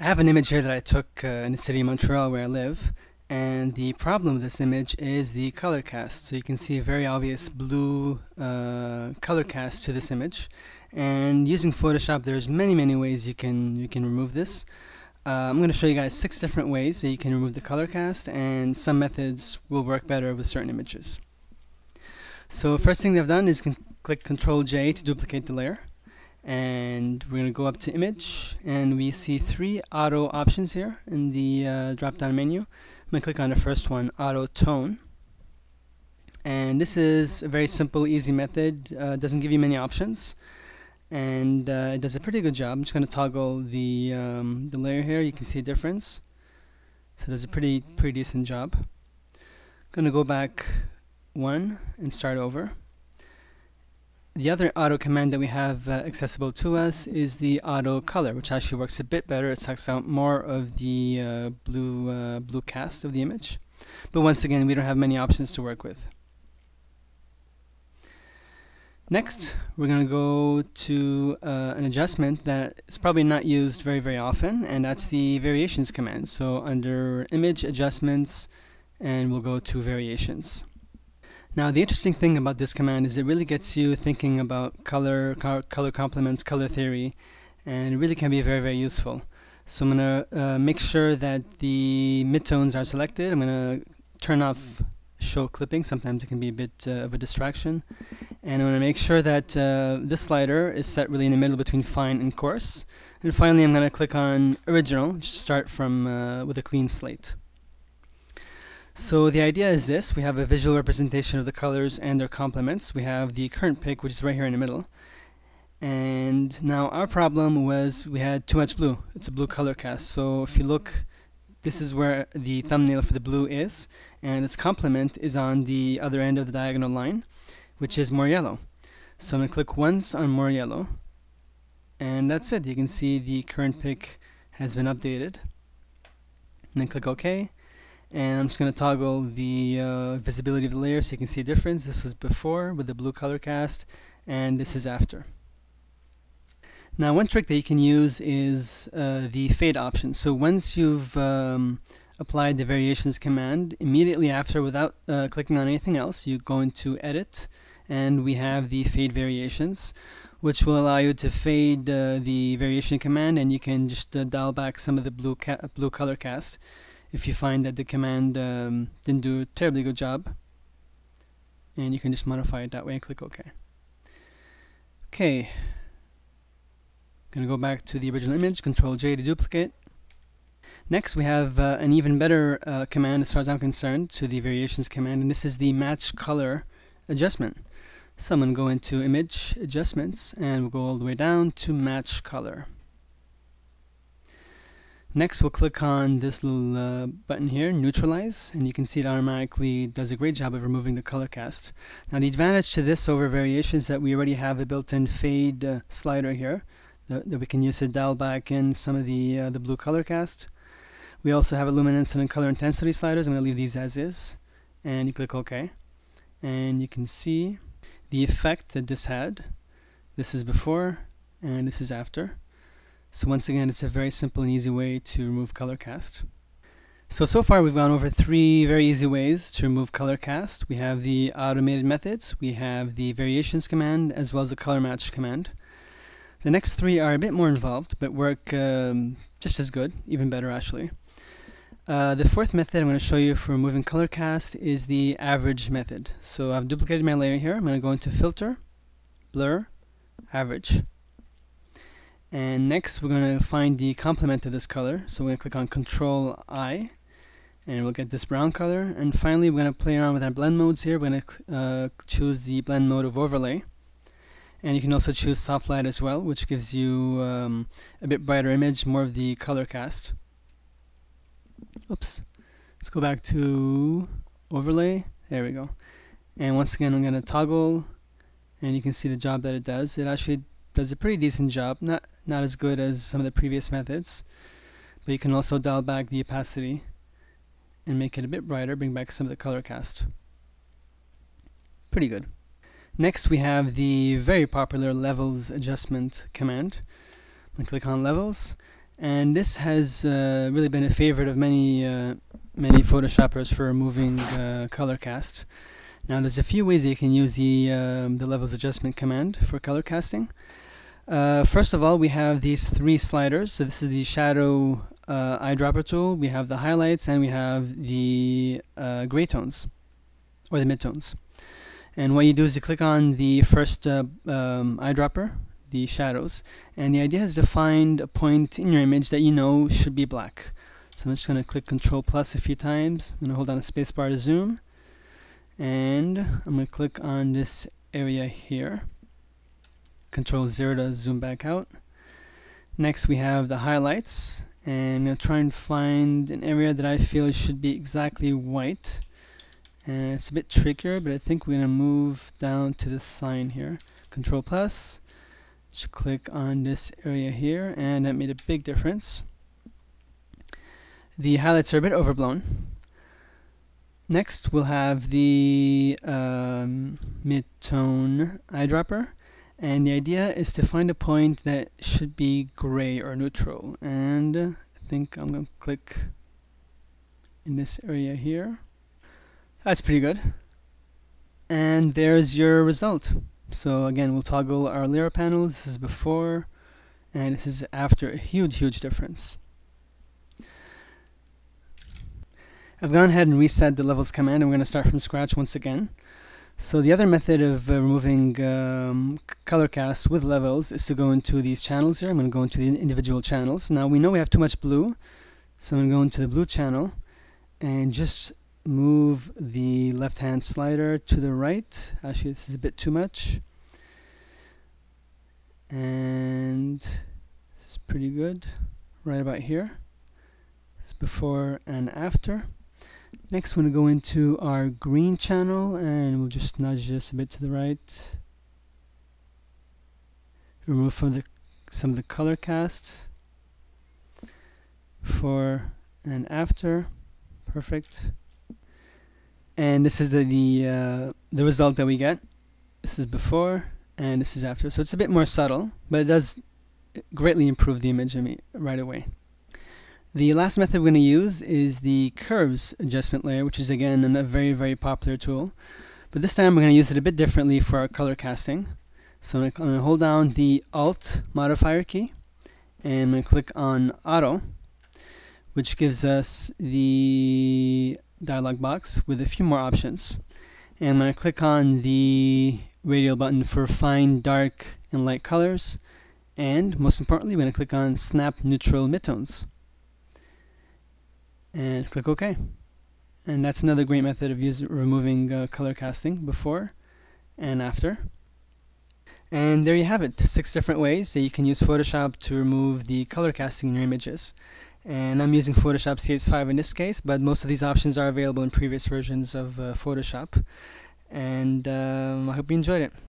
I have an image here that I took uh, in the city of Montreal where I live and the problem with this image is the color cast. So you can see a very obvious blue uh, color cast to this image and using Photoshop there's many many ways you can you can remove this. Uh, I'm going to show you guys six different ways that you can remove the color cast and some methods will work better with certain images. So first thing I've done is click Control J to duplicate the layer and we're going to go up to image and we see three auto options here in the uh, drop down menu. I'm going to click on the first one, auto tone and this is a very simple easy method, uh, doesn't give you many options and uh, it does a pretty good job. I'm just going to toggle the, um, the layer here, you can see a difference. So it does a pretty, pretty decent job. I'm going to go back one and start over. The other auto command that we have uh, accessible to us is the auto color, which actually works a bit better. It sucks out more of the uh, blue, uh, blue cast of the image. But once again, we don't have many options to work with. Next, we're going to go to uh, an adjustment that is probably not used very, very often, and that's the variations command. So under image adjustments, and we'll go to variations. Now the interesting thing about this command is it really gets you thinking about color, co color complements, color theory, and it really can be very, very useful. So I'm going to uh, make sure that the midtones are selected. I'm going to turn off show clipping. Sometimes it can be a bit uh, of a distraction. And I'm going to make sure that uh, this slider is set really in the middle between fine and coarse. And finally, I'm going to click on original, just start from uh, with a clean slate. So the idea is this, we have a visual representation of the colors and their complements. We have the current pick, which is right here in the middle. And now our problem was we had too much blue. It's a blue color cast. So if you look this is where the thumbnail for the blue is and its complement is on the other end of the diagonal line which is more yellow so I'm going to click once on more yellow and that's it you can see the current pick has been updated and then click OK and I'm just going to toggle the uh, visibility of the layer so you can see a difference. This was before with the blue color cast and this is after. Now one trick that you can use is uh, the fade option. So once you've um, applied the variations command, immediately after without uh, clicking on anything else, you go into edit and we have the fade variations which will allow you to fade uh, the variation command and you can just uh, dial back some of the blue, blue color cast if you find that the command um, didn't do a terribly good job and you can just modify it that way and click OK. Okay, Going to go back to the original image, Control J to duplicate. Next, we have uh, an even better uh, command as far as I'm concerned to the variations command, and this is the match color adjustment. So I'm going to go into image adjustments and we'll go all the way down to match color. Next, we'll click on this little uh, button here, neutralize, and you can see it automatically does a great job of removing the color cast. Now, the advantage to this over variations is that we already have a built-in fade uh, slider here that, that we can use to dial back in some of the, uh, the blue color cast. We also have a luminance and color intensity sliders. I'm going to leave these as is. And you click OK. And you can see the effect that this had. This is before and this is after. So once again, it's a very simple and easy way to remove color cast. So, so far we've gone over three very easy ways to remove color cast. We have the automated methods, we have the variations command, as well as the color match command. The next three are a bit more involved, but work um, just as good, even better actually. Uh, the fourth method I'm going to show you for removing color cast is the average method. So I've duplicated my layer here. I'm going to go into Filter, Blur, Average. And next we're going to find the complement of this color. So we're going to click on Control I and we'll get this brown color. And finally we're going to play around with our blend modes here. We're going to uh, choose the blend mode of overlay. And you can also choose soft light as well which gives you um, a bit brighter image more of the color cast. Oops. Let's go back to overlay. There we go. And once again I'm gonna toggle and you can see the job that it does. It actually does a pretty decent job. Not not as good as some of the previous methods but you can also dial back the opacity and make it a bit brighter bring back some of the color cast pretty good Next we have the very popular levels adjustment command. To click on levels And this has uh, really been a favorite of many uh, many Photoshoppers for removing uh, color cast. Now there's a few ways that you can use the, um, the levels adjustment command for color casting. Uh, first of all, we have these three sliders. So this is the shadow uh, eyedropper tool, we have the highlights, and we have the uh, gray tones, or the midtones. And what you do is you click on the first uh, um, eyedropper, the shadows, and the idea is to find a point in your image that you know should be black. So I'm just going to click Control plus a few times, I'm going to hold down the spacebar to zoom, and I'm going to click on this area here. Control 0 to zoom back out. Next we have the highlights, and I'm going to try and find an area that I feel should be exactly white. And it's a bit trickier, but I think we're going to move down to the sign here. Control plus, just click on this area here, and that made a big difference. The highlights are a bit overblown. Next, we'll have the um, mid-tone eyedropper. And the idea is to find a point that should be gray or neutral. And I think I'm going to click in this area here. That's pretty good. And there's your result. So again, we'll toggle our layer panels. This is before, and this is after. A huge, huge difference. I've gone ahead and reset the levels command. and we're going to start from scratch once again. So the other method of uh, removing um, color cast with levels is to go into these channels here. I'm going to go into the individual channels. Now we know we have too much blue, so I'm going to go into the blue channel and just move the left hand slider to the right. Actually this is a bit too much. And this is pretty good right about here. It's before and after. Next, we're going to go into our green channel and we'll just nudge this a bit to the right. Remove from the some of the color cast for and after. Perfect. And this is the the, uh, the result that we get. This is before and this is after. So it's a bit more subtle, but it does greatly improve the image right away. The last method we're going to use is the curves adjustment layer, which is again a very, very popular tool. But this time we're going to use it a bit differently for our color casting. So I'm going to hold down the Alt modifier key, and I'm going to click on Auto, which gives us the dialog box with a few more options. And I'm going to click on the radial button for find, dark, and light colors. And most importantly, we're going to click on Snap Neutral Midtones and click OK. And that's another great method of use, removing uh, color casting before and after. And there you have it, six different ways that you can use Photoshop to remove the color casting in your images. And I'm using Photoshop CS5 in this case, but most of these options are available in previous versions of uh, Photoshop. And um, I hope you enjoyed it.